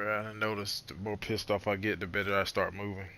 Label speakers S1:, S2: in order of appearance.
S1: I notice the more pissed off I get, the better I start moving.